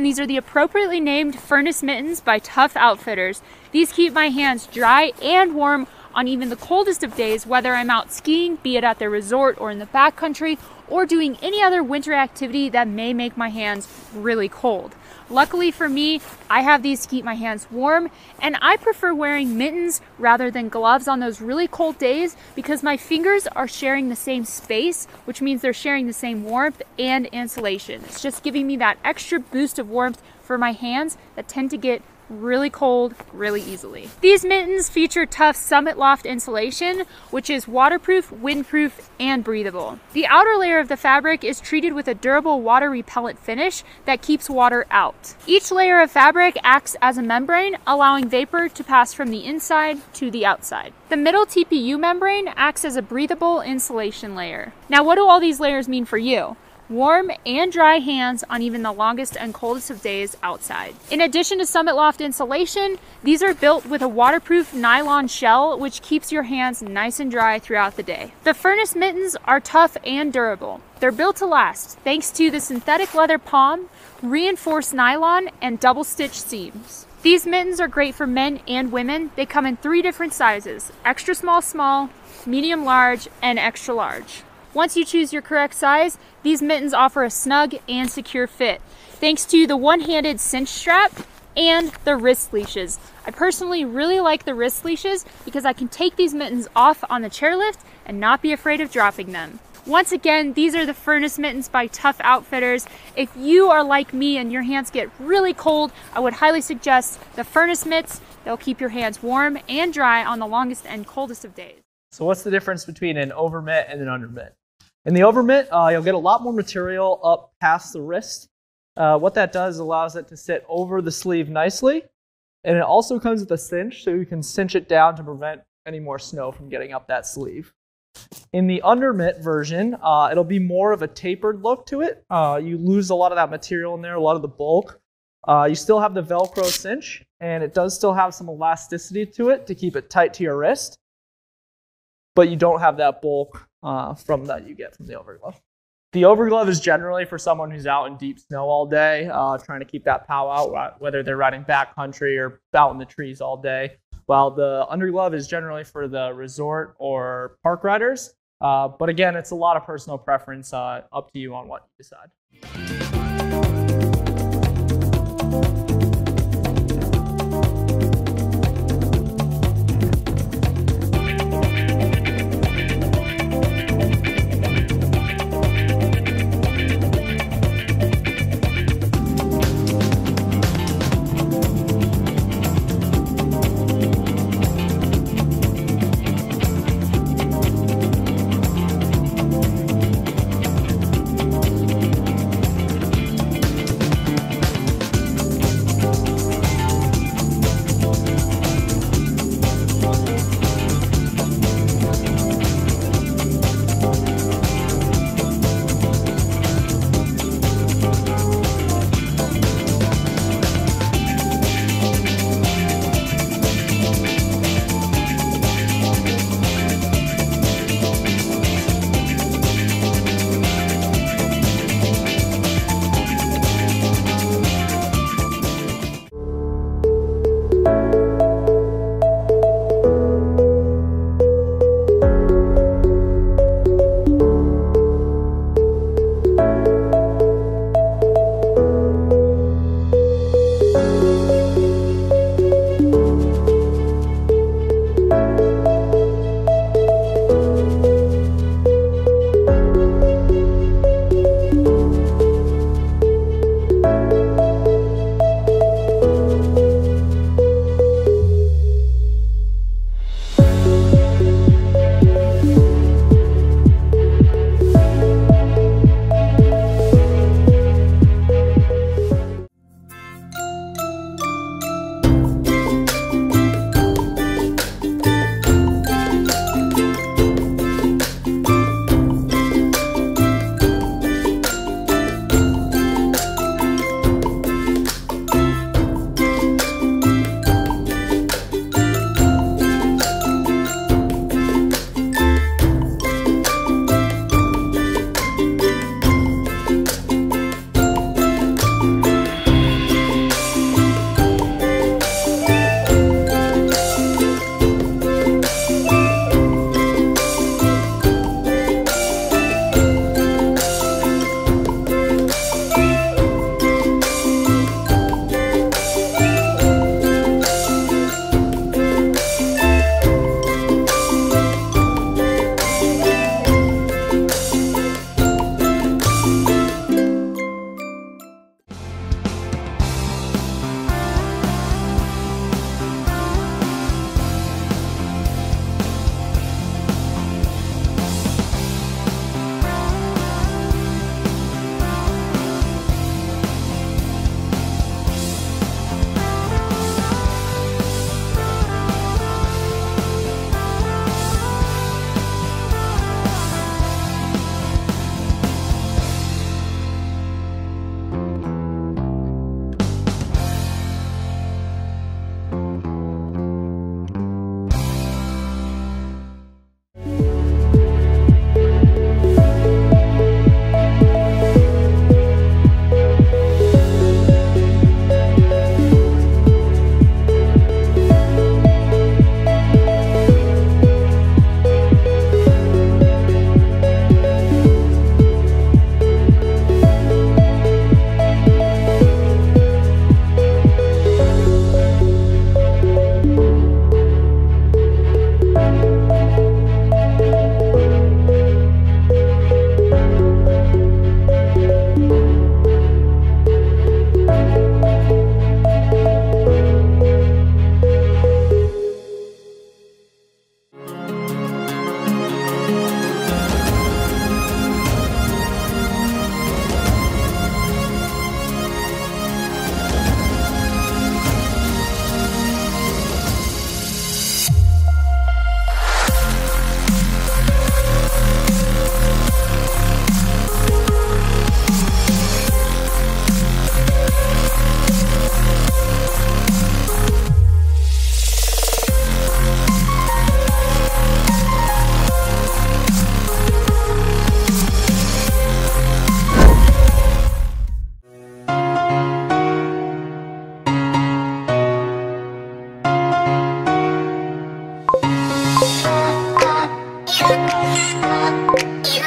and these are the appropriately named Furnace Mittens by Tough Outfitters. These keep my hands dry and warm on even the coldest of days, whether I'm out skiing, be it at their resort or in the backcountry, or doing any other winter activity that may make my hands really cold. Luckily for me, I have these to keep my hands warm, and I prefer wearing mittens rather than gloves on those really cold days because my fingers are sharing the same space, which means they're sharing the same warmth and insulation. It's just giving me that extra boost of warmth for my hands that tend to get really cold really easily. These mittens feature tough Summit Loft insulation, which is waterproof, windproof, and breathable. The outer layer of the fabric is treated with a durable water repellent finish that keeps water out. Each layer of fabric acts as a membrane, allowing vapor to pass from the inside to the outside. The middle TPU membrane acts as a breathable insulation layer. Now, what do all these layers mean for you? Warm and dry hands on even the longest and coldest of days outside. In addition to Summit Loft insulation, these are built with a waterproof nylon shell which keeps your hands nice and dry throughout the day. The furnace mittens are tough and durable. They're built to last thanks to the synthetic leather palm, reinforced nylon, and double stitch seams. These mittens are great for men and women. They come in three different sizes, extra small small, medium large, and extra large. Once you choose your correct size, these mittens offer a snug and secure fit, thanks to the one-handed cinch strap and the wrist leashes. I personally really like the wrist leashes because I can take these mittens off on the chairlift and not be afraid of dropping them. Once again, these are the Furnace Mittens by Tough Outfitters. If you are like me and your hands get really cold, I would highly suggest the Furnace Mitts. They'll keep your hands warm and dry on the longest and coldest of days. So what's the difference between an over mitt and an under mitt? In the overmitt, uh, you'll get a lot more material up past the wrist. Uh, what that does allows it to sit over the sleeve nicely. And it also comes with a cinch, so you can cinch it down to prevent any more snow from getting up that sleeve. In the undermitt version, uh, it'll be more of a tapered look to it. Uh, you lose a lot of that material in there, a lot of the bulk. Uh, you still have the Velcro cinch, and it does still have some elasticity to it to keep it tight to your wrist. But you don't have that bulk uh, from that you get from the overglove. The overglove is generally for someone who's out in deep snow all day, uh, trying to keep that pow out, whether they're riding backcountry or out in the trees all day. While the underglove is generally for the resort or park riders. Uh, but again, it's a lot of personal preference, uh, up to you on what you decide. you